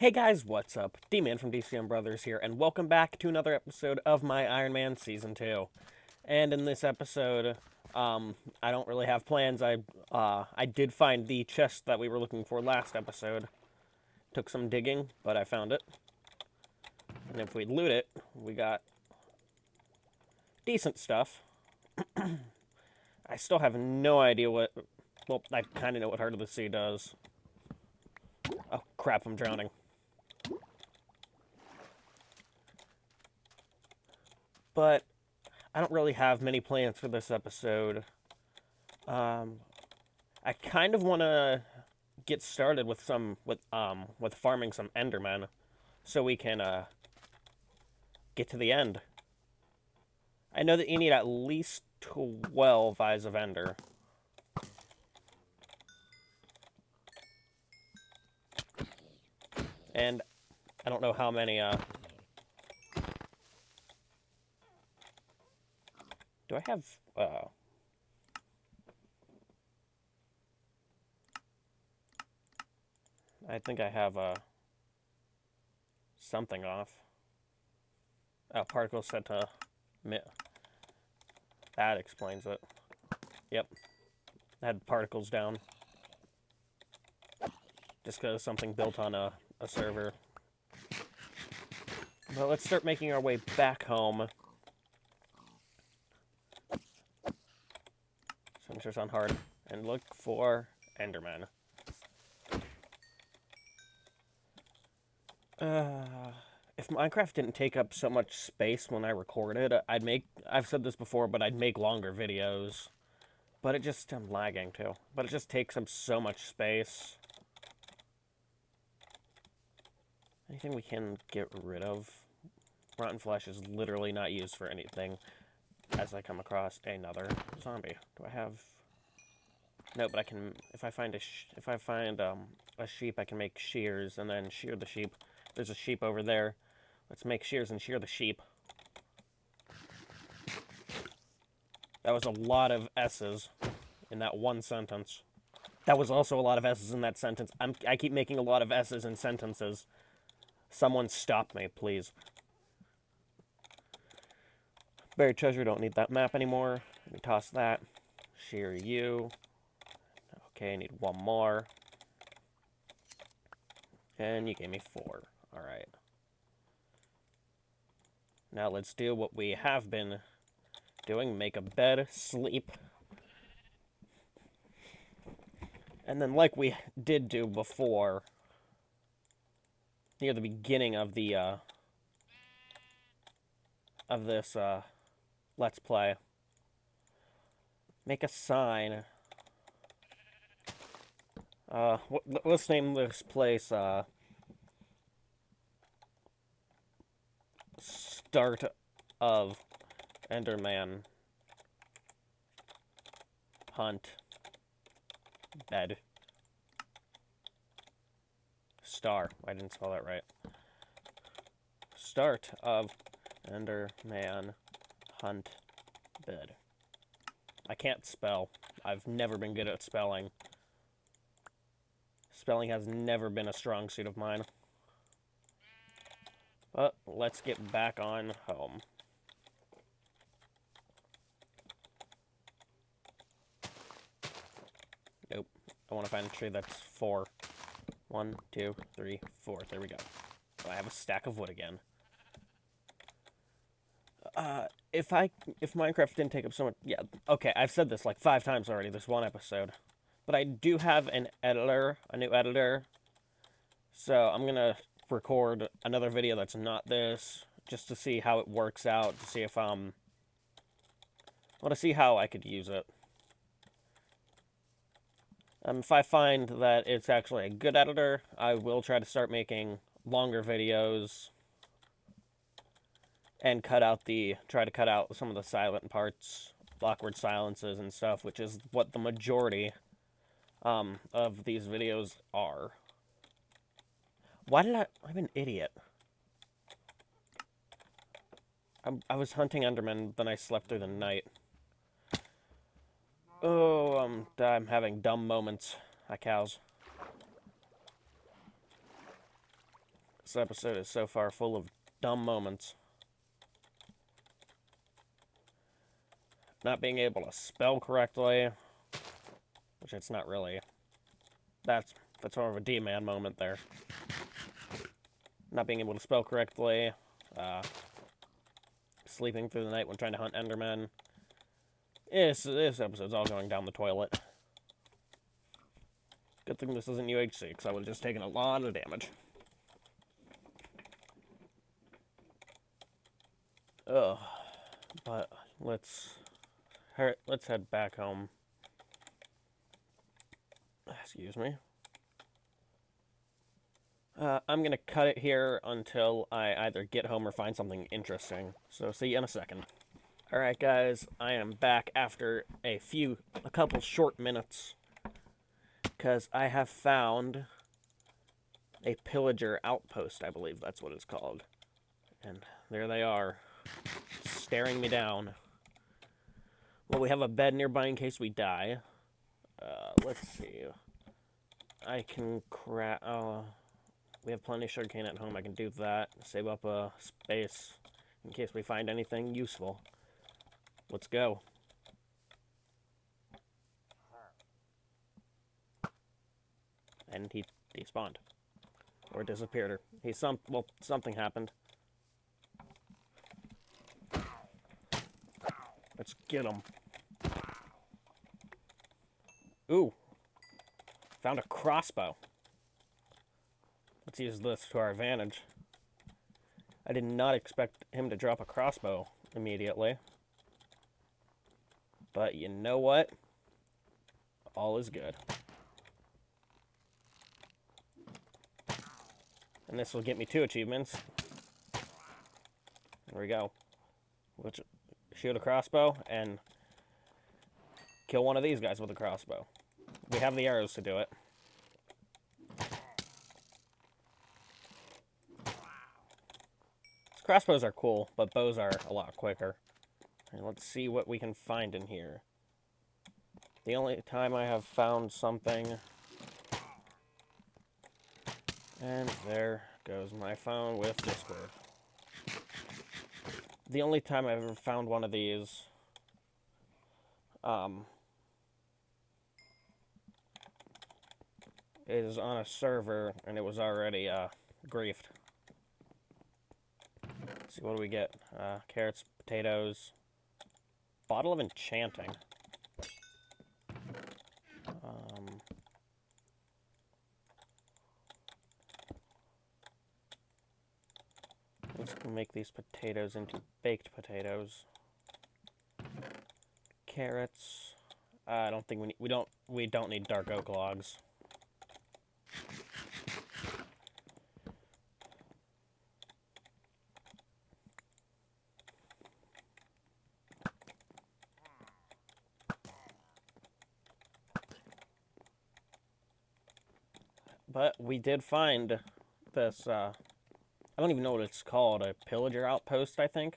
Hey guys, what's up? D-Man from DCM Brothers here, and welcome back to another episode of my Iron Man Season 2. And in this episode, um, I don't really have plans. I, uh, I did find the chest that we were looking for last episode. Took some digging, but I found it. And if we loot it, we got decent stuff. I still have no idea what... Well, I kind of know what Heart of the Sea does. Oh, crap, I'm drowning. But I don't really have many plans for this episode. Um, I kind of want to get started with some with um with farming some Endermen, so we can uh get to the end. I know that you need at least twelve eyes of Ender. And I don't know how many uh Do I have, uh... I think I have, uh... Something off. Oh, particle set to... That explains it. Yep. I had particles down. Just because something built on a, a server. But let's start making our way back home. On hard. And look for Enderman. Uh, if Minecraft didn't take up so much space when I recorded, I'd make, I've said this before, but I'd make longer videos. But it just, I'm lagging too. But it just takes up so much space. Anything we can get rid of? Rotten flesh is literally not used for anything as I come across another zombie. Do I have... No, but I can... If I find a if I find um, a sheep, I can make shears and then shear the sheep. There's a sheep over there. Let's make shears and shear the sheep. That was a lot of S's in that one sentence. That was also a lot of S's in that sentence. I'm, I keep making a lot of S's in sentences. Someone stop me, please. Buried treasure, don't need that map anymore. Let me toss that. Shear you. Okay, I need one more. And you gave me four. Alright. Now let's do what we have been doing. Make a bed, sleep. And then like we did do before, near the beginning of the, uh, of this, uh, Let's Play. Make a sign. Uh, let's name this place, uh... Start of Enderman Hunt Bed Star. I didn't spell that right. Start of Enderman Hunt bed. I can't spell. I've never been good at spelling. Spelling has never been a strong suit of mine. But let's get back on home. Nope. I want to find a tree that's four. One, two, three, four. There we go. I have a stack of wood again. Uh, if I if Minecraft didn't take up so much, yeah, okay, I've said this like five times already. This one episode, but I do have an editor, a new editor. So I'm gonna record another video that's not this, just to see how it works out, to see if um, I want to see how I could use it. Um, if I find that it's actually a good editor, I will try to start making longer videos and cut out the try to cut out some of the silent parts, awkward silences and stuff, which is what the majority um, of these videos are. Why did I? I'm an idiot. I, I was hunting Enderman, then I slept through the night. Oh, um, I'm having dumb moments. Hi, cows. This episode is so far full of dumb moments. Not being able to spell correctly, which it's not really. That's that's sort of a D-man moment there. Not being able to spell correctly, uh, sleeping through the night when trying to hunt Endermen. This, this episode's all going down the toilet. Good thing this isn't UHC, because I would have just taken a lot of damage. Ugh. But let's let's head back home. Excuse me. Uh, I'm going to cut it here until I either get home or find something interesting. So see you in a second. Alright guys, I am back after a few, a couple short minutes. Because I have found a pillager outpost, I believe that's what it's called. And there they are, staring me down. Well, we have a bed nearby in case we die. Uh, let's see. I can craft. Oh, we have plenty of sugarcane at home. I can do that. Save up a space in case we find anything useful. Let's go. And he despawned. Or disappeared. Or he some well something happened. Let's get him. Ooh. Found a crossbow. Let's use this to our advantage. I did not expect him to drop a crossbow immediately. But you know what? All is good. And this will get me two achievements. There we go. Which shoot a crossbow and kill one of these guys with a crossbow. We have the arrows to do it. Crossbows are cool, but bows are a lot quicker. And let's see what we can find in here. The only time I have found something... And there goes my phone with Discord. The only time I've ever found one of these... Um... Is on a server, and it was already, uh, griefed. Let's see, what do we get? Uh, carrots, potatoes, bottle of enchanting. Um, let's make these potatoes into baked potatoes. Carrots. Uh, I don't think we need, we don't we don't need dark oak logs. But we did find this, uh, I don't even know what it's called, a pillager outpost, I think.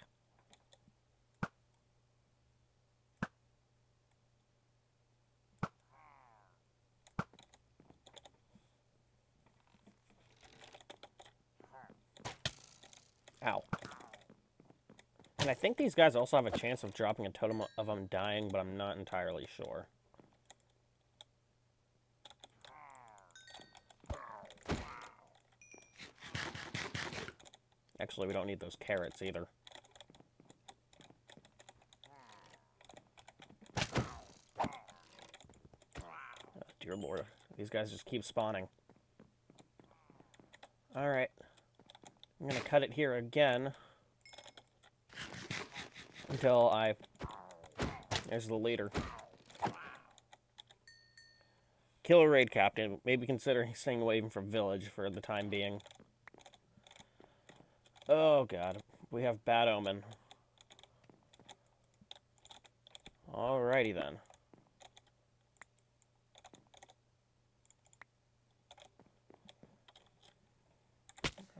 Ow. And I think these guys also have a chance of dropping a totem of undying, but I'm not entirely sure. Actually, we don't need those carrots either. Oh, dear lord. These guys just keep spawning. Alright. I'm gonna cut it here again. Until I... There's the leader. Kill a raid captain. Maybe consider staying away from village for the time being. Oh god, we have Bad Omen. Alrighty then.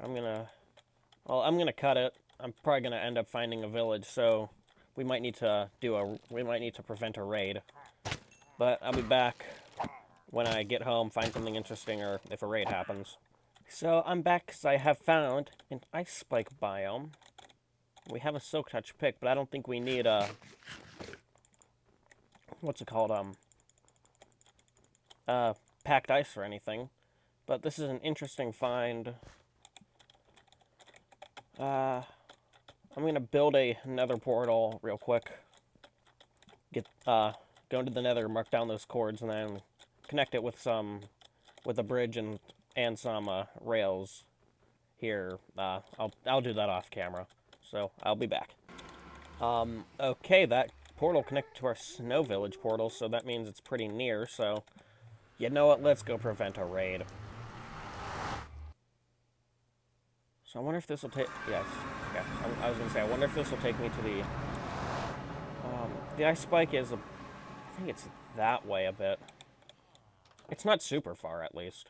I'm gonna... Well, I'm gonna cut it. I'm probably gonna end up finding a village, so we might need to do a... We might need to prevent a raid. But I'll be back when I get home, find something interesting, or if a raid happens. So I'm back because I have found an ice spike biome. We have a silk touch pick, but I don't think we need a what's it called um uh packed ice or anything. But this is an interesting find. Uh, I'm gonna build a nether portal real quick. Get uh go into the nether, mark down those coords, and then connect it with some with a bridge and and some uh, rails here. Uh, I'll I'll do that off camera. So I'll be back. Um, okay, that portal connected to our snow village portal, so that means it's pretty near. So you know what? Let's go prevent a raid. So I wonder if this will take. Yes. Yeah. I, I was gonna say. I wonder if this will take me to the. Um, the ice spike is. A, I think it's that way a bit. It's not super far, at least.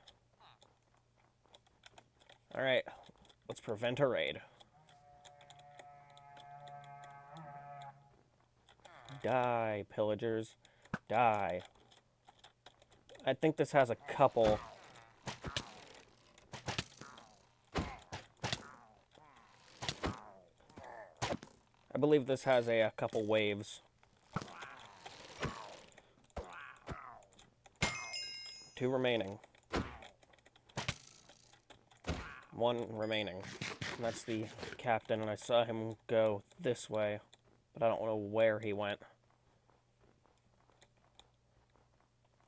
All right. Let's prevent a raid. Die, pillagers. Die. I think this has a couple I believe this has a, a couple waves. Two remaining. One remaining. And that's the captain, and I saw him go this way, but I don't know where he went.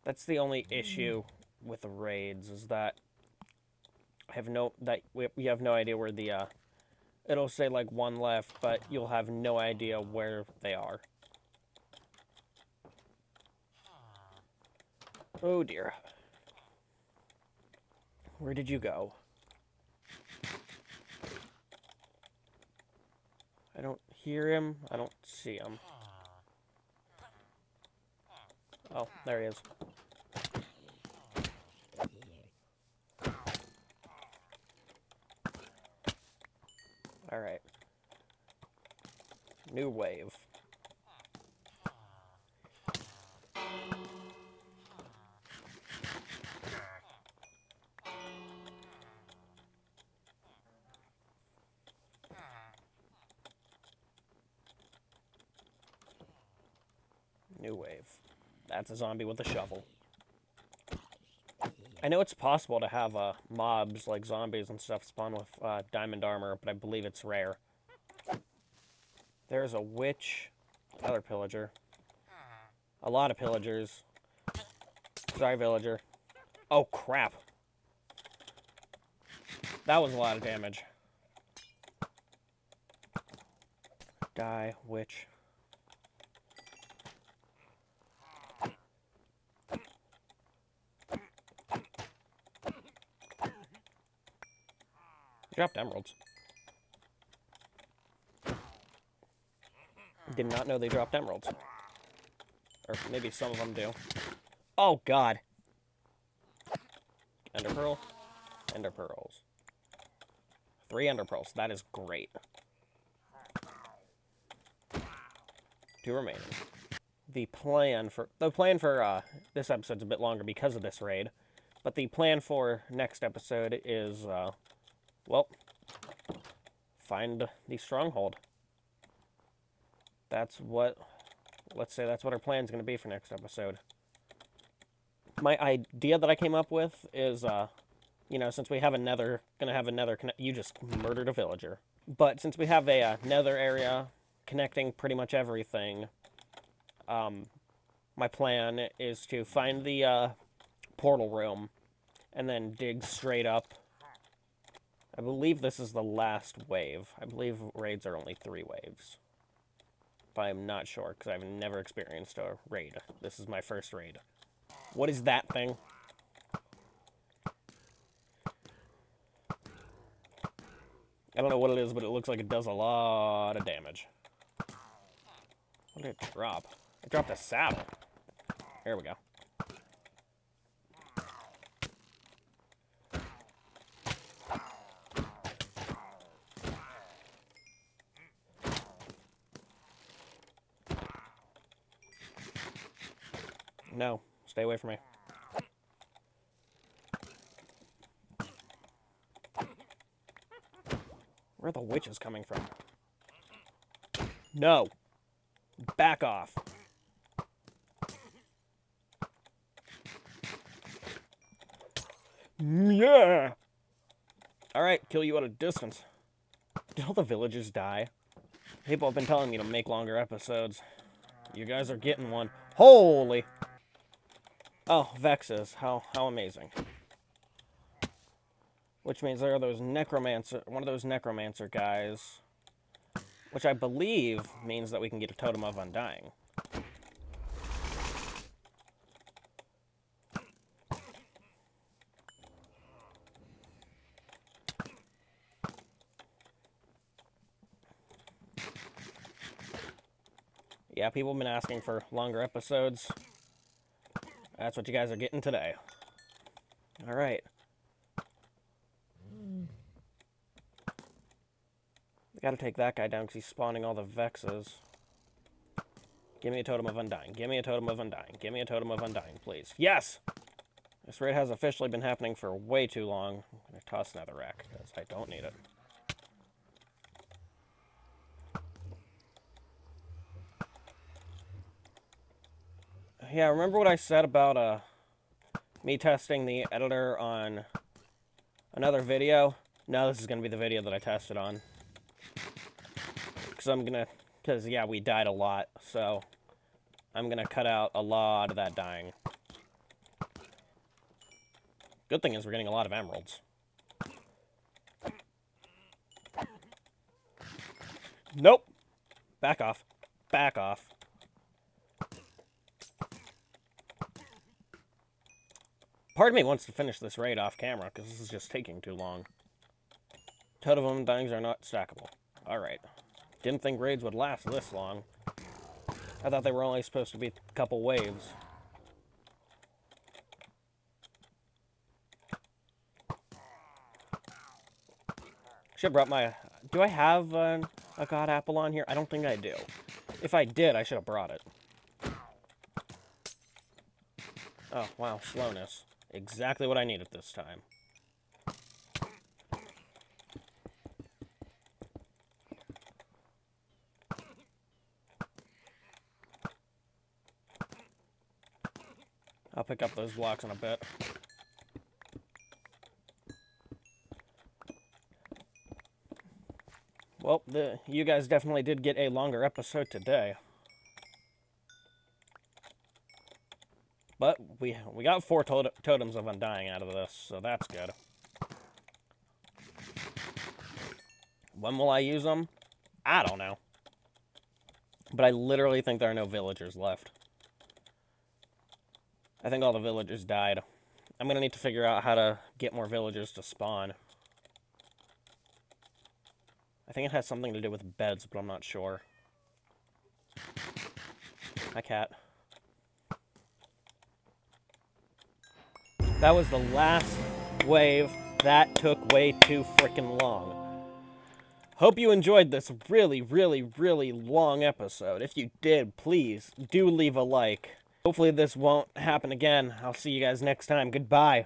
That's the only issue with raids, is that I have no, that we, we have no idea where the, uh, it'll say like one left, but you'll have no idea where they are. Oh dear. Where did you go? I don't hear him. I don't see him. Oh, there he is. Alright. New wave. That's a zombie with a shovel. I know it's possible to have uh, mobs like zombies and stuff spawn with uh, diamond armor, but I believe it's rare. There's a witch, another pillager, a lot of pillagers. Sorry, villager. Oh crap! That was a lot of damage. Die, witch. Dropped emeralds. Did not know they dropped emeralds. Or maybe some of them do. Oh, God. Ender pearl. Ender pearls. Three ender pearls. That is great. Two remaining. The plan for the plan for uh, this episode's a bit longer because of this raid, but the plan for next episode is uh, well, find the stronghold. That's what, let's say that's what our plan is going to be for next episode. My idea that I came up with is, uh, you know, since we have another, going to have another, you just murdered a villager. But since we have a uh, nether area connecting pretty much everything, um, my plan is to find the uh, portal room and then dig straight up I believe this is the last wave. I believe raids are only three waves. But I'm not sure, because I've never experienced a raid. This is my first raid. What is that thing? I don't know what it is, but it looks like it does a lot of damage. What did it drop? It dropped a saddle. Here we go. No, stay away from me. Where are the witches coming from? No. Back off. Yeah. All right, kill you at a distance. Did all the villagers die? People have been telling me to make longer episodes. You guys are getting one. Holy! Oh, Vexes. How how amazing. Which means there are those necromancer, one of those necromancer guys. Which I believe means that we can get a Totem of Undying. Yeah, people have been asking for longer episodes. That's what you guys are getting today. All right. Gotta take that guy down because he's spawning all the Vexes. Give me a Totem of Undying. Give me a Totem of Undying. Give me a Totem of Undying, please. Yes! This raid has officially been happening for way too long. I'm to toss Netherrack because I don't need it. Yeah, remember what I said about uh, me testing the editor on another video? No, this is going to be the video that I tested on because I'm gonna, because yeah, we died a lot, so I'm gonna cut out a lot of that dying. Good thing is we're getting a lot of emeralds. Nope. Back off. Back off. Part of me wants to finish this raid off camera, because this is just taking too long. Totem of Undyings are not stackable. Alright. Didn't think raids would last this long. I thought they were only supposed to be a couple waves. Should have brought my... Do I have a god apple on here? I don't think I do. If I did, I should have brought it. Oh, wow, slowness. Exactly what I needed at this time. I'll pick up those blocks in a bit. Well, the, you guys definitely did get a longer episode today. But we we got four to totems of undying out of this, so that's good. When will I use them? I don't know. But I literally think there are no villagers left. I think all the villagers died. I'm going to need to figure out how to get more villagers to spawn. I think it has something to do with beds, but I'm not sure. Hi, cat. That was the last wave. That took way too freaking long. Hope you enjoyed this really, really, really long episode. If you did, please do leave a like. Hopefully this won't happen again. I'll see you guys next time. Goodbye.